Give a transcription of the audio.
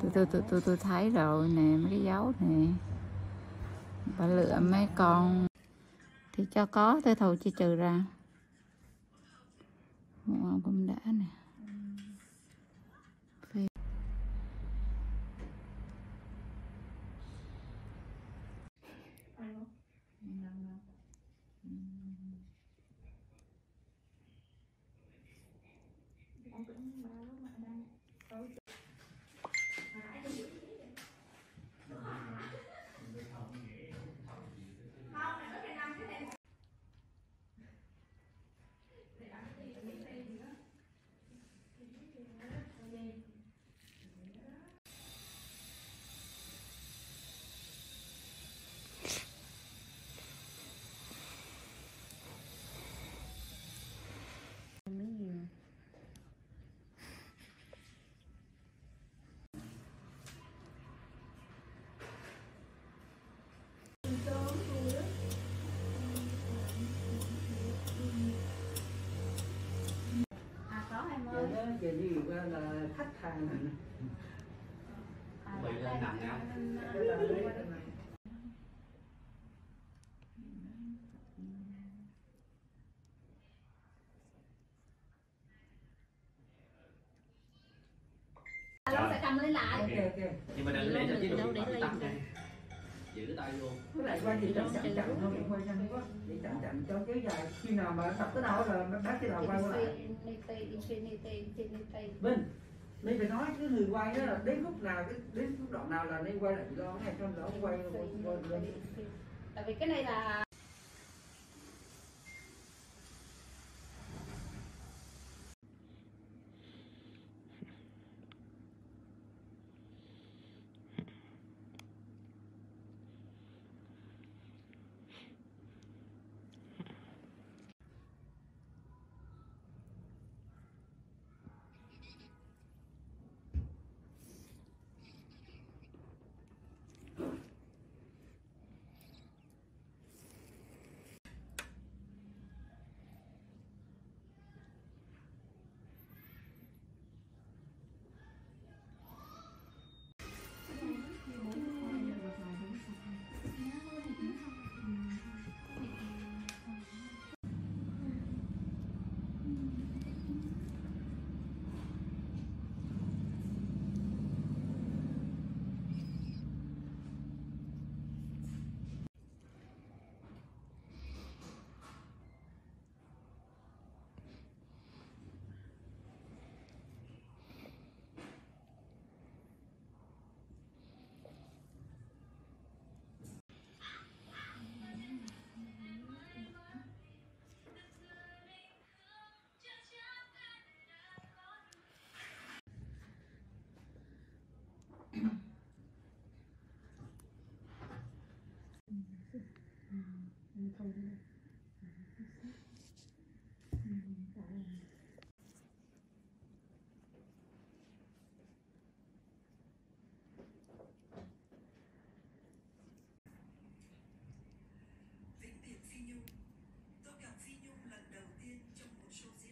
tôi tôi tôi tôi tôi thấy rồi nè mấy cái dấu nè. Bà lựa mấy con. Thì cho có tôi thôi chỉ trừ ra. Ngon cũng đã nè. Phê. à có em Vậy thì qua là khách hàng này. Bị lên nặng nha. Cái là lấy cái này. Long sẽ cầm lên lại Ok, ok. nhưng mà đừng để cho bị lên tắt nha giữ tay luôn Với lại quay thì chậm chậm chậm thôi, quay nhanh quá. Để chậm chậm cho kéo dài. Khi nào mà tập tới đâu là bác cái đầu quay qua lại. Minh, Minh phải nói cái người quay đó là đến lúc nào, cái- đến lúc đoạn nào là nên quay lại lo này, cho nó quay quay quay lên. Tại vì cái này là Vĩnh biệt Phi Nhung Tôi gặp Phi Nhung lần đầu tiên trong một show